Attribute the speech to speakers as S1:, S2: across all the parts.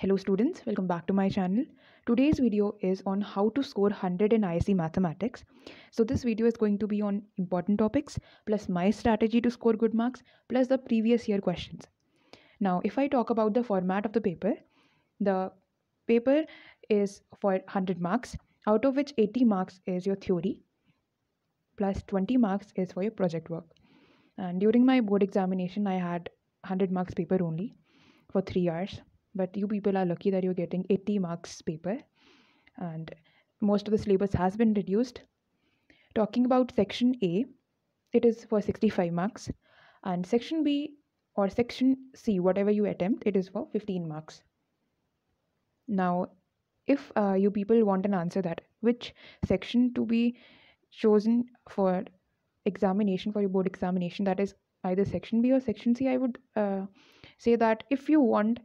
S1: Hello students, welcome back to my channel. Today's video is on how to score 100 in ISC mathematics. So this video is going to be on important topics plus my strategy to score good marks plus the previous year questions. Now if I talk about the format of the paper, the paper is for 100 marks out of which 80 marks is your theory plus 20 marks is for your project work. And during my board examination I had 100 marks paper only for 3 hours but you people are lucky that you're getting 80 marks paper. And most of the syllabus has been reduced. Talking about section a it is for 65 marks. And section b or section c whatever you attempt it is for 15 marks. Now if uh, you people want an answer that which section to be chosen for examination for your board examination that is either section b or section c i would uh, say that if you want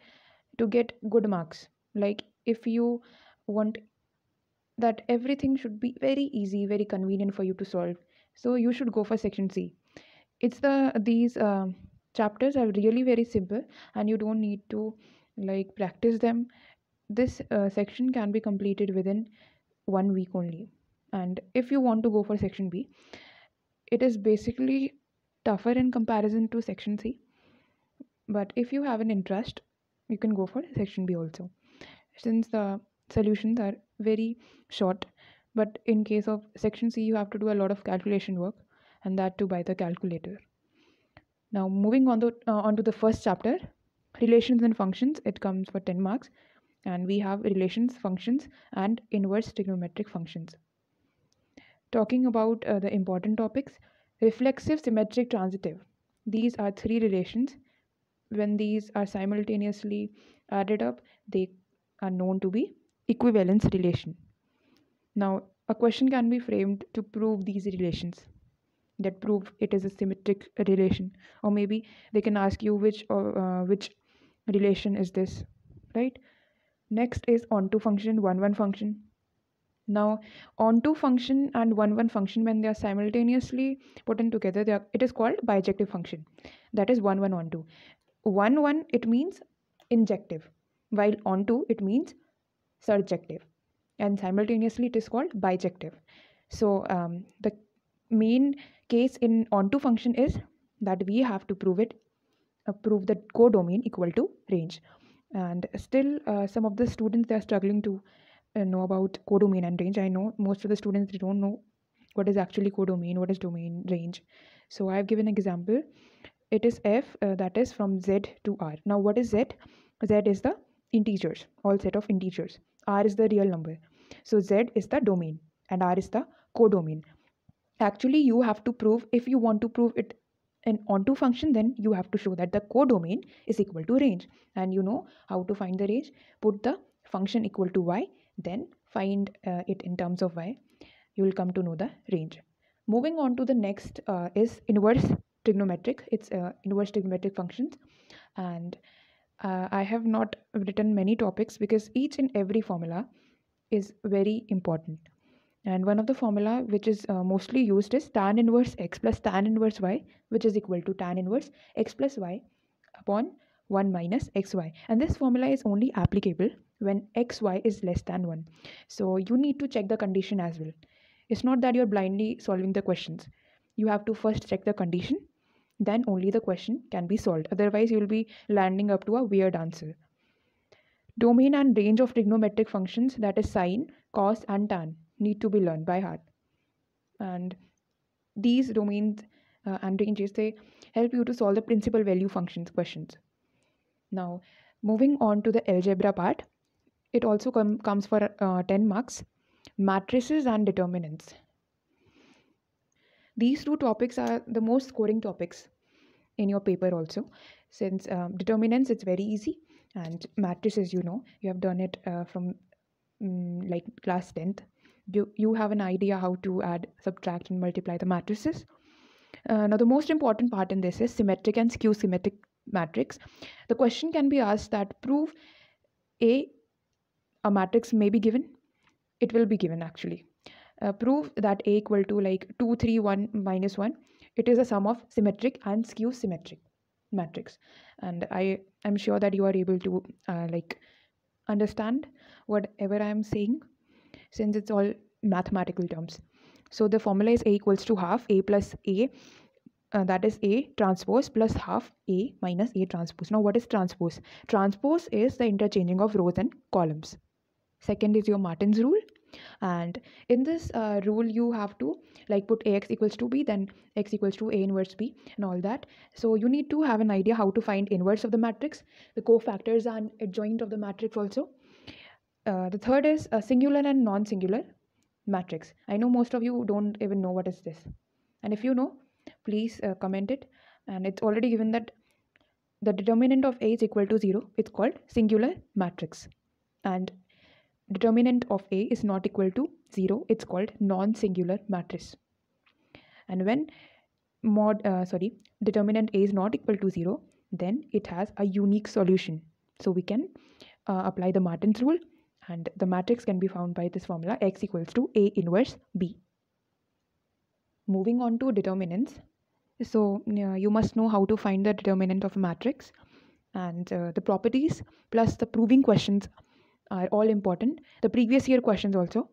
S1: to get good marks. Like if you want that everything should be very easy very convenient for you to solve so you should go for section c. It's the these uh, chapters are really very simple and you don't need to like practice them. This uh, section can be completed within one week only. And if you want to go for section b it is basically tougher in comparison to section c. But if you have an interest you can go for section B also. Since the solutions are very short but in case of section C you have to do a lot of calculation work and that too by the calculator. Now moving on to uh, on to the first chapter relations and functions it comes for 10 marks and we have relations functions and inverse trigonometric functions. Talking about uh, the important topics reflexive symmetric transitive. These are three relations when these are simultaneously added up they are known to be equivalence relation. Now a question can be framed to prove these relations that prove it is a symmetric relation. Or maybe they can ask you which or uh, which relation is this right? Next is onto function one one function. Now onto function and one one function when they are simultaneously put in together they are, it is called bijective function. That is one one onto 1 1 it means injective while onto it means surjective and simultaneously it is called bijective. So um, the main case in onto function is that we have to prove it uh, prove the codomain equal to range. And still uh, some of the students they are struggling to uh, know about codomain and range. I know most of the students they don't know what is actually codomain what is domain range. So i have given an example it is f uh, that is from z to r. Now what is z? Z is the integers all set of integers. R is the real number. So z is the domain and r is the codomain. Actually you have to prove if you want to prove it an onto function then you have to show that the codomain is equal to range. And you know how to find the range? Put the function equal to y then find uh, it in terms of y. You will come to know the range. Moving on to the next uh, is inverse trigonometric it's uh, inverse trigonometric functions. And uh, i have not written many topics because each and every formula is very important. And one of the formula which is uh, mostly used is tan inverse x plus tan inverse y which is equal to tan inverse x plus y upon 1 minus xy and this formula is only applicable when xy is less than 1 so you need to check the condition as well. It's not that you're blindly solving the questions. You have to first check the condition then only the question can be solved. Otherwise, you will be landing up to a weird answer. Domain and range of trigonometric functions, that is sine, cos, and tan, need to be learned by heart. And these domains uh, and ranges, they help you to solve the principal value functions questions. Now, moving on to the algebra part, it also com comes for uh, 10 marks. Matrices and determinants these two topics are the most scoring topics in your paper also. Since um, determinants it's very easy. And matrices you know you have done it uh, from um, like class 10th you, you have an idea how to add subtract and multiply the matrices. Uh, now the most important part in this is symmetric and skew symmetric matrix. The question can be asked that prove a a matrix may be given. It will be given actually uh, prove that a equal to like 2 3 1 minus 1 it is a sum of symmetric and skew symmetric matrix and i am sure that you are able to uh, like understand whatever I am saying since it's all mathematical terms. So the formula is A equals to half A plus A uh, that is A transpose plus half A minus A transpose. Now what is transpose? Transpose is the interchanging of rows and columns. Second is your Martin's rule and in this uh, rule you have to like put ax equals to b then x equals to a inverse b and all that. So you need to have an idea how to find inverse of the matrix. The cofactors and adjoint of the matrix also. Uh, the third is a singular and non-singular matrix. I know most of you don't even know what is this. And if you know please uh, comment it. And it's already given that the determinant of a is equal to 0 it's called singular matrix. And determinant of A is not equal to 0, it's called non-singular matrix. And when mod uh, sorry determinant A is not equal to 0, then it has a unique solution. So we can uh, apply the Martin's rule and the matrix can be found by this formula x equals to A inverse B. Moving on to determinants. So uh, you must know how to find the determinant of a matrix and uh, the properties plus the proving questions are all important. The previous year questions also.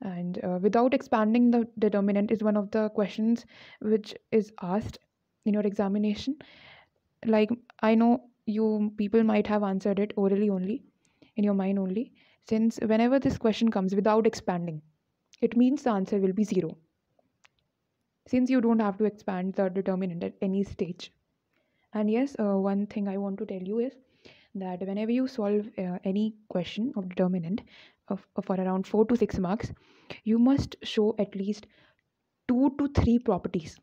S1: And uh, without expanding the determinant is one of the questions which is asked in your examination. Like i know you people might have answered it orally only in your mind only since whenever this question comes without expanding it means the answer will be zero. Since you don't have to expand the determinant at any stage. And yes uh, one thing i want to tell you is that whenever you solve uh, any question of determinant of, for around 4 to 6 marks you must show at least 2 to 3 properties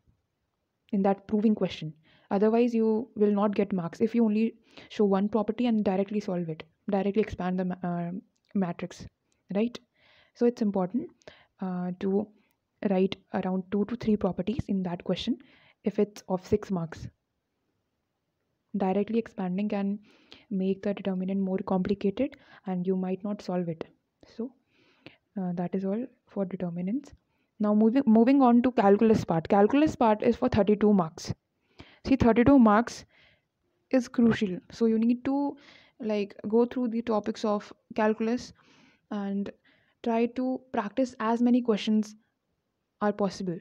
S1: in that proving question. Otherwise you will not get marks if you only show one property and directly solve it directly expand the uh, matrix right? So it's important uh, to write around 2 to 3 properties in that question if it's of 6 marks directly expanding can make the determinant more complicated and you might not solve it. So uh, that is all for determinants. Now moving moving on to calculus part. Calculus part is for 32 marks. See 32 marks is crucial. So you need to like go through the topics of calculus and try to practice as many questions are possible.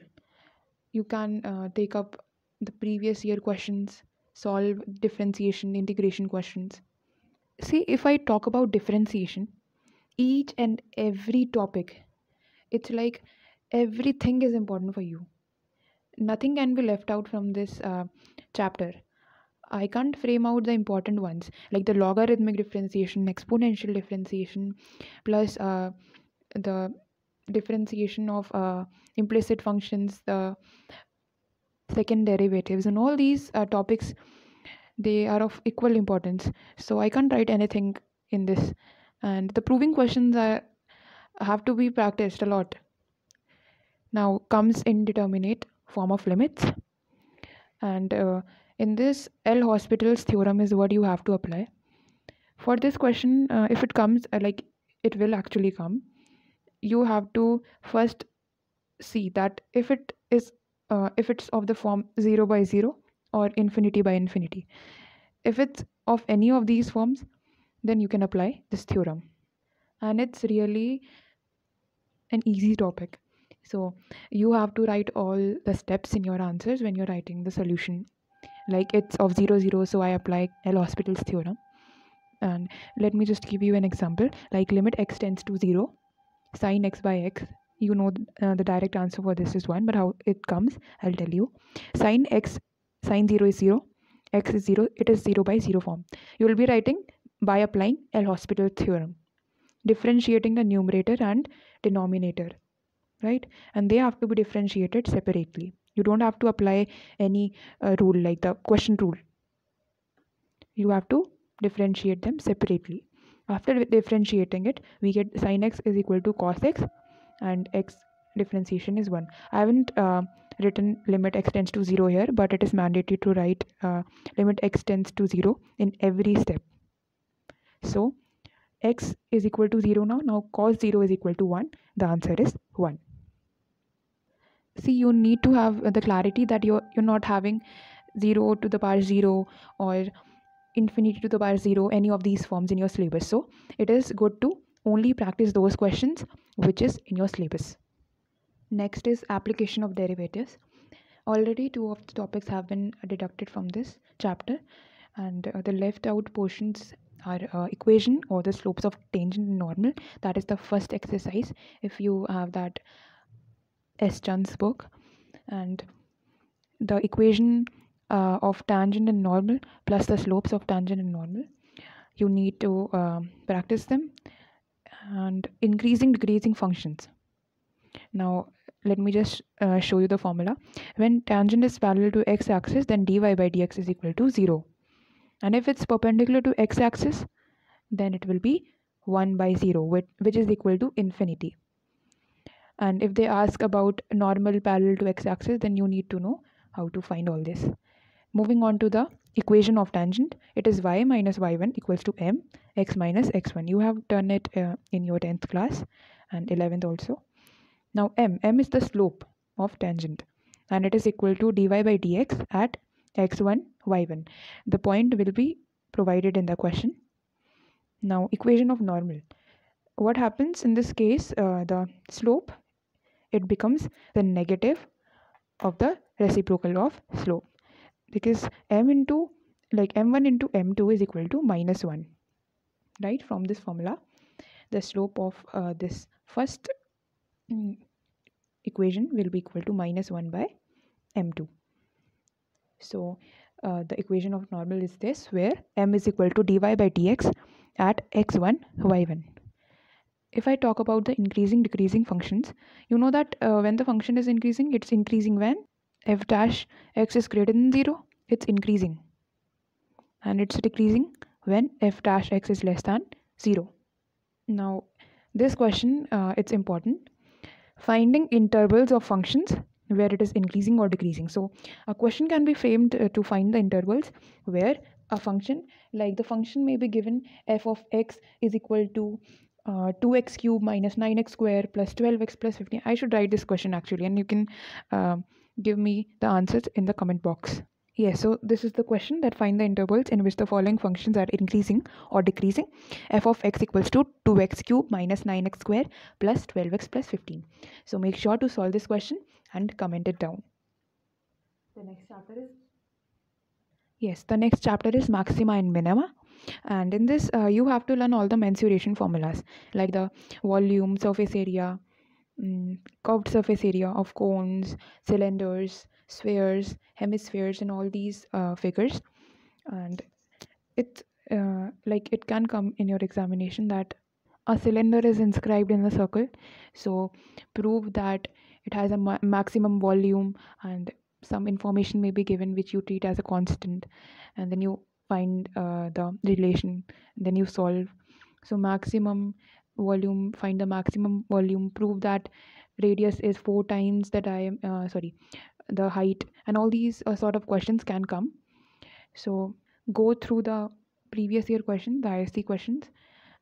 S1: You can uh, take up the previous year questions solve differentiation integration questions. See if i talk about differentiation each and every topic it's like everything is important for you. Nothing can be left out from this uh, chapter. I can't frame out the important ones like the logarithmic differentiation exponential differentiation plus uh, the differentiation of uh, implicit functions the second derivatives and all these uh, topics they are of equal importance. So i can't write anything in this. And the proving questions are, have to be practiced a lot. Now comes indeterminate form of limits. And uh, in this L'Hospital's theorem is what you have to apply. For this question uh, if it comes uh, like it will actually come. You have to first see that if it is uh, if it's of the form 0 by 0 or infinity by infinity. If it's of any of these forms then you can apply this theorem. And it's really an easy topic. So you have to write all the steps in your answers when you're writing the solution. Like it's of 0 0 so i apply L'Hospital's theorem. And let me just give you an example. Like limit x tends to 0 sine x by x you know uh, the direct answer for this is 1 but how it comes i'll tell you. Sine x sine 0 is 0 x is 0 it is 0 by 0 form. You will be writing by applying L'Hospital theorem differentiating the numerator and denominator right? And they have to be differentiated separately. You don't have to apply any uh, rule like the quotient rule. You have to differentiate them separately. After differentiating it we get sine x is equal to cos x and x differentiation is 1 i haven't uh, written limit x tends to 0 here but it is mandatory to write uh, limit x tends to 0 in every step. So x is equal to 0 now. Now cos 0 is equal to 1 the answer is 1 see you need to have the clarity that you're you're not having 0 to the power 0 or infinity to the power 0 any of these forms in your syllabus. So it is good to only practice those questions which is in your syllabus. Next is application of derivatives. Already two of the topics have been deducted from this chapter and uh, the left out portions are uh, equation or the slopes of tangent and normal. That is the first exercise if you have that S. Chand's book. And the equation uh, of tangent and normal plus the slopes of tangent and normal you need to uh, practice them and increasing decreasing functions. Now let me just uh, show you the formula. When tangent is parallel to x axis then dy by dx is equal to 0 and if it's perpendicular to x axis then it will be 1 by 0 which is equal to infinity. And if they ask about normal parallel to x axis then you need to know how to find all this moving on to the equation of tangent it is y minus y1 equals to m x minus x1 you have done it uh, in your 10th class and 11th also. Now m m is the slope of tangent and it is equal to dy by dx at x1 y1 the point will be provided in the question. Now equation of normal. What happens in this case uh, the slope it becomes the negative of the reciprocal of slope because m into like m1 into m2 is equal to minus 1 right from this formula. The slope of uh, this first mm, equation will be equal to minus 1 by m2 so uh, the equation of normal is this where m is equal to dy by dx at x1 y1 if I talk about the increasing decreasing functions, you know that uh, when the function is increasing, it's increasing when f dash x is greater than 0, it's increasing. And it's decreasing when f dash x is less than 0. Now, this question, uh, it's important. Finding intervals of functions where it is increasing or decreasing. So, a question can be framed uh, to find the intervals where a function like the function may be given f of x is equal to uh, 2x cube minus 9x square plus 12x plus 15 i should write this question actually and you can uh, give me the answers in the comment box. Yes so this is the question that find the intervals in which the following functions are increasing or decreasing. F of x equals to 2x cube minus 9x square plus 12x plus 15 so make sure to solve this question and comment it down. The next chapter is? Yes the next chapter is maxima and minima. And in this uh, you have to learn all the mensuration formulas like the volume surface area um, curved surface area of cones cylinders spheres hemispheres and all these uh, figures. And it's uh, like it can come in your examination that a cylinder is inscribed in a circle. So prove that it has a ma- maximum volume and some information may be given which you treat as a constant. And then you find uh, the relation then you solve. So maximum volume find the maximum volume prove that radius is four times that i am uh, sorry the height and all these uh, sort of questions can come. So go through the previous year question the isc questions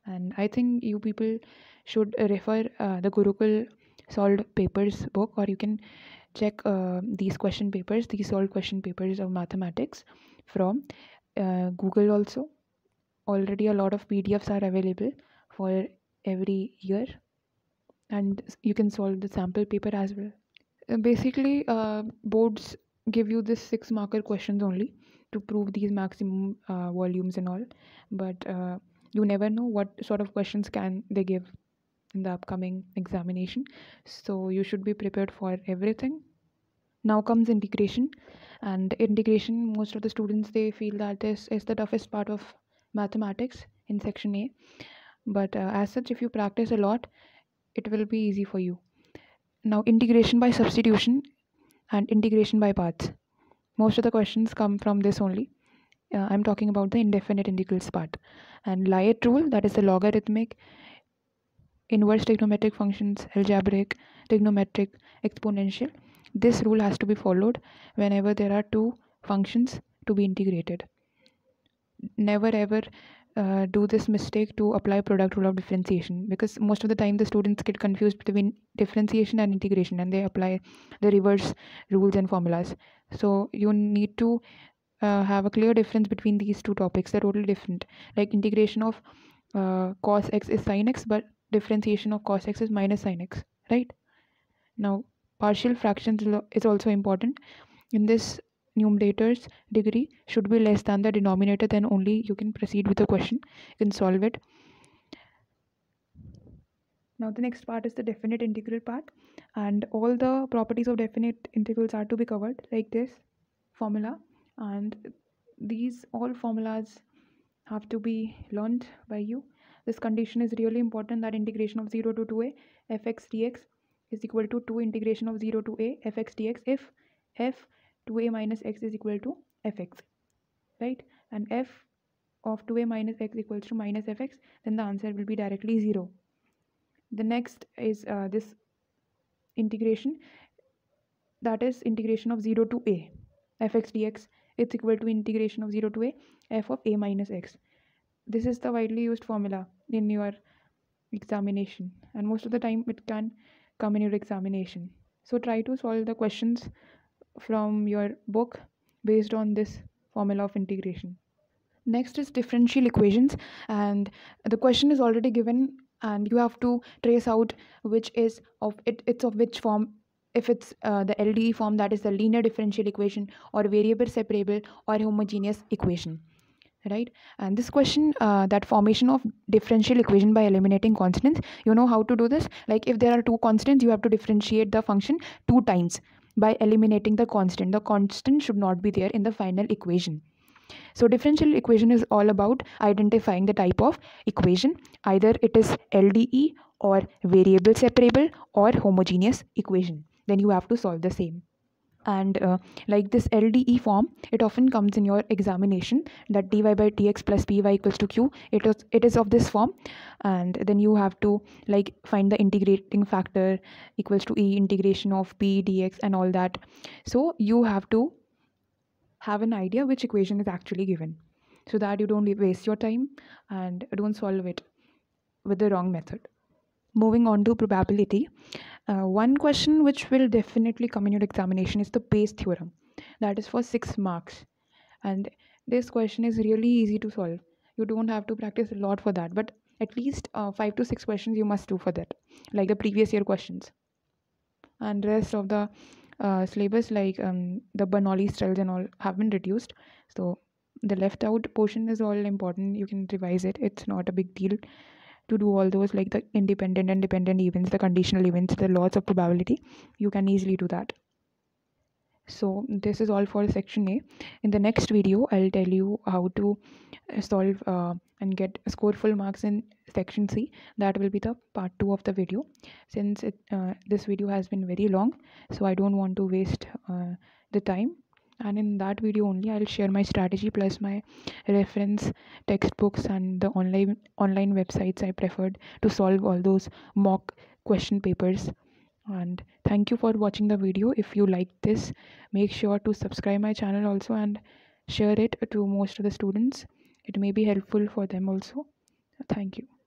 S1: and i think you people should refer uh, the gurukul solved papers book or you can check uh, these question papers these solved question papers of mathematics from uh, google also. Already a lot of pdfs are available for every year and you can solve the sample paper as well. Uh, basically uh, boards give you this six marker questions only to prove these maximum uh, volumes and all but uh, you never know what sort of questions can they give in the upcoming examination. So you should be prepared for everything. Now comes integration and integration most of the students they feel that this is the toughest part of mathematics in section a but uh, as such if you practice a lot it will be easy for you. Now integration by substitution and integration by parts. Most of the questions come from this only. Uh, i'm talking about the indefinite integrals part. And LIATE rule that is the logarithmic inverse trigonometric functions algebraic trigonometric exponential. This rule has to be followed whenever there are two functions to be integrated. Never ever uh, do this mistake to apply product rule of differentiation. Because most of the time the students get confused between differentiation and integration and they apply the reverse rules and formulas. So you need to uh, have a clear difference between these two topics. They're totally different. Like integration of uh, cos x is sin x but differentiation of cos x is minus sin x right? Now partial fractions is also important. In this numerator's degree should be less than the denominator then only you can proceed with the question. You can solve it. Now the next part is the definite integral part. And all the properties of definite integrals are to be covered like this formula. And these all formulas have to be learned by you. This condition is really important that integration of 0 to 2a fx dx is equal to 2 integration of 0 to a fx dx if f 2a minus x is equal to fx right? And f of 2a minus x equals to minus fx then the answer will be directly 0 the next is uh, this integration. That is integration of 0 to a. Fx dx it's equal to integration of 0 to a f of a minus x. This is the widely used formula in your examination and most of the time it can come in your examination. So try to solve the questions from your book based on this formula of integration. Next is differential equations and the question is already given and you have to trace out which is of it it's of which form if it's uh, the LDE form that is the linear differential equation or variable separable or homogeneous equation right? And this question uh, that formation of differential equation by eliminating constants you know how to do this? Like if there are two constants you have to differentiate the function two times by eliminating the constant. The constant should not be there in the final equation. So differential equation is all about identifying the type of equation. Either it is LDE or variable separable or homogeneous equation. Then you have to solve the same and uh, like this LDE form it often comes in your examination that dy by dx plus py equals to q. It is it is of this form. And then you have to like find the integrating factor equals to e integration of p dx and all that. So you have to have an idea which equation is actually given. So that you don't waste your time and don't solve it with the wrong method moving on to probability uh, one question which will definitely come in your examination is the Bayes theorem. That is for 6 marks. And this question is really easy to solve. You don't have to practice a lot for that but at least uh, 5 to 6 questions you must do for that like the previous year questions. And rest of the uh, syllabus like um, the Bernoulli trials and all have been reduced. So the left out portion is all important. You can revise it. It's not a big deal to do all those like the independent and dependent events the conditional events the laws of probability you can easily do that. So this is all for section a. In the next video i'll tell you how to uh, solve uh, and get score full marks in section c. That will be the part 2 of the video. Since it, uh, this video has been very long so i don't want to waste uh, the time and in that video only i'll share my strategy plus my reference textbooks and the online online websites i preferred to solve all those mock question papers. And thank you for watching the video. If you like this make sure to subscribe my channel also and share it to most of the students. It may be helpful for them also. Thank you